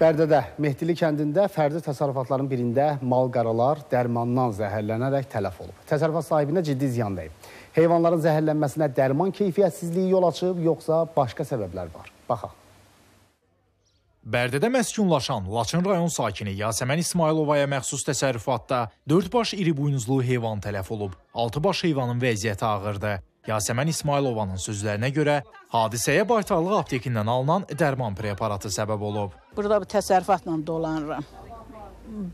Bərdədə Mehdili kəndində fərdi təsərrüfatların birində mal qaralar dərmandan zəhərlənərək tələf olub. Təsərrüfat sahibinə ciddi ziyan dəyib. Heyvanların zəhərlənməsinə dərman keyfiyyətsizliyi yol açıb, yoxsa başqa səbəblər var? Baxaq. Bərdədə məskunlaşan Laçın rayon sakini Yasəmən İsmailovaya məxsus təsərrüfatda 4 baş iri buynuzlu heyvan tələf olub. 6 baş heyvanın vəziyyəti ağırdır. Yasəmən İsmailovanın sözlərinə görə hadisəyə Baytarlıq aptekindən alınan dərman preparatı səbəb olub. Burada bir təsərrüfatla dolanıram.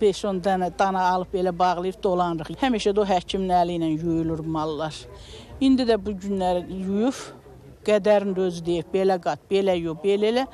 5-10 dənə dana alıb belə bağlayıb dolanırıq. Həmişə də o həkimin əli ilə yuyulur mallar. İndi də bu günləri yuyub, qədərin də özü deyib, belə qat, belə yu, belə elə.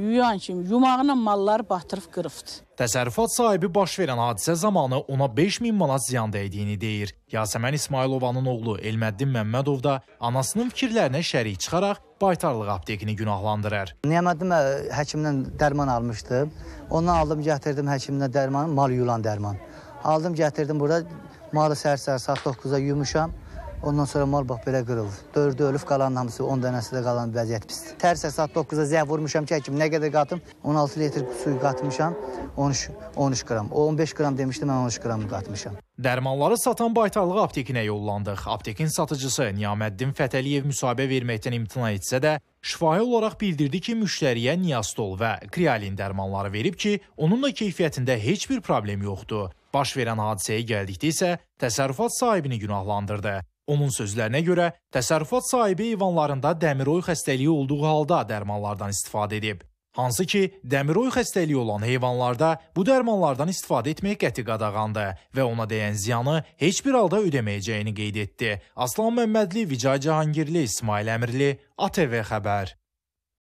Yuyan kimi yumağına malları batırıb qırıbdı. Təsərrüfat sahibi baş verən hadisə zamanı ona 5000 manat ziyan dəydiyini deyir. Yasəmən İsmailovanın oğlu Elməddin Məmmədov da anasının fikirlərinə şərik çıxaraq Baytarlıq aptekini günahlandırır. Niyaməddin həkimdən dərman almışdım. Ondan aldım, gətirdim həkimdən dərmanı, mal yulan dərman. Aldım, gətirdim burada malı səhər-səhər saat 9-da yumuşam. Ondan sonra mal bax belə qırıldı. Dördü ölüb, qalan hamısı 10 dənəsi də qalan vəziyyət pisdir. Tərsə saat 9-da zəh vurmuşam ki, həkim nə qədər qatım? 16 litr suyu qatmışam, 13 13 qram. O 15 qram demişdi, mən 13 qram qatmışam. Dərmanları satan Baytarlıq aptekinə yollandıq. Aptekin satıcısı Niyaməddin Fətəliyev müsahibə verməkdən imtina etsə də, şifahi olaraq bildirdi ki, müştəriyə Niastol və Krialin dərmanları verib ki, onun da keyfiyyətində heç bir problem yoxdur. Baş verən hadisəyə gəldikdə isə təsərrüfat sahibini günahlandırdı. Onun sözlərinə görə, təsərrüfat sahibi heyvanlarında dəmiroy xəstəliyi olduğu halda dərmanlardan istifadə edib. Hansı ki, dəmiroy xəstəliyi olan heyvanlarda bu dərmanlardan istifadə etmək qəti qadağandır və ona dəyən ziyanı heç bir halda ödəməyəcəyini qeyd etdi. Aslan Məmmədli, Vicay Cahangirli, İsmail Əmirli, ATV xəbər.